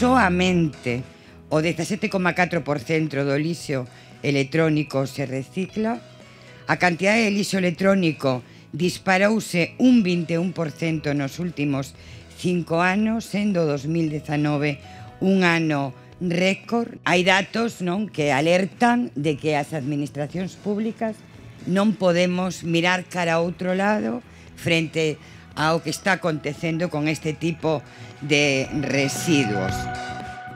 soamente o 17,4% do lixo electrónico se recicla, a cantidade de lixo electrónico disparouse un 21% nos últimos cinco anos, sendo 2019 un ano récord. Hai datos non que alertan de que as administracións públicas non podemos mirar cara a outro lado frente ao que está acontecendo con este tipo de residuos.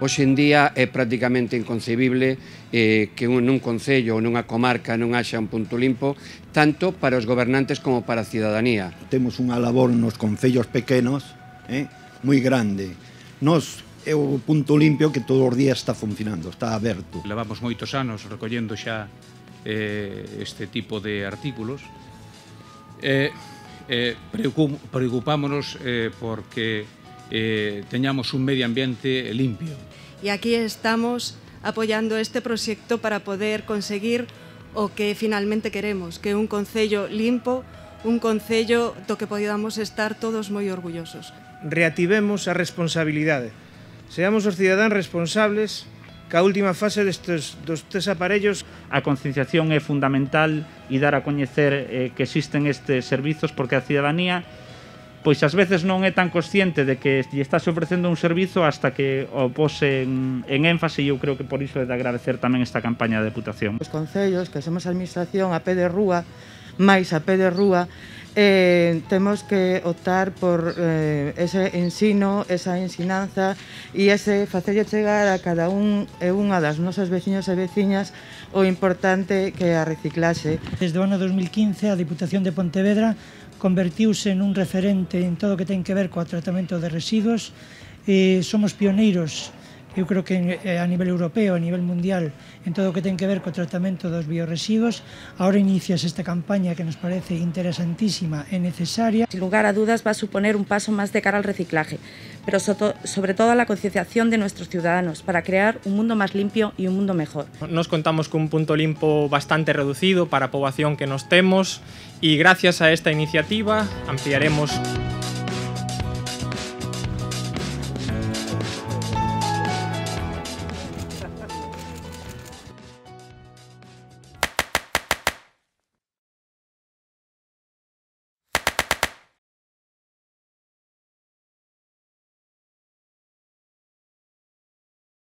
Hoxe en día é prácticamente inconcebible eh, que un, nun concello ou nunha comarca non haxa un punto limpo, tanto para os gobernantes como para a cidadanía. Temos unha labor nos concellos pequenos eh, moi grande. Nos é o punto limpio que todos os días está funcionando, está aberto. Levamos moitos anos recollendo xa eh, este tipo de artículos. Eh, eh, preocupámonos eh, porque eh, teñamos un medio ambiente limpio. E aquí estamos apoyando este proxecto para poder conseguir o que finalmente queremos, que un concello limpo, un concello do que podamos estar todos moi orgullosos. Reativemos a responsabilidade. Seamos os cidadáns responsables ca última fase destes, dos tres aparellos. A concienciación é fundamental e dar a coñecer eh, que existen estes servizos porque a cidadanía pois ás veces non é tan consciente de que lle estás ofrecendo un servizo hasta que o pose en, en énfase e eu creo que por iso é de agradecer tamén esta campaña da deputación. Os concellos, que somos a administración a pé de rúa, máis a pé de rúa, eh, temos que optar por eh, ese ensino, esa ensinanza e ese facerlle chegar a cada un e unha das nosas veciños e veciñas o importante que é a reciclase. Desde o ano 2015 a Diputación de Pontevedra convertiuse nun referente en todo o que ten que ver coa tratamento de residuos. Eh, somos pioneiros eu creo que eh, a nivel europeo, a nivel mundial, en todo o que ten que ver co tratamento dos bioresiduos. Ahora inicias esta campaña que nos parece interesantísima e necesaria. Sin lugar a dudas va a suponer un paso más de cara al reciclaje, pero sobre todo a la concienciación de nuestros ciudadanos para crear un mundo más limpio y un mundo mejor. Nos contamos con un punto limpo bastante reducido para a poboación que nos temos y gracias a esta iniciativa ampliaremos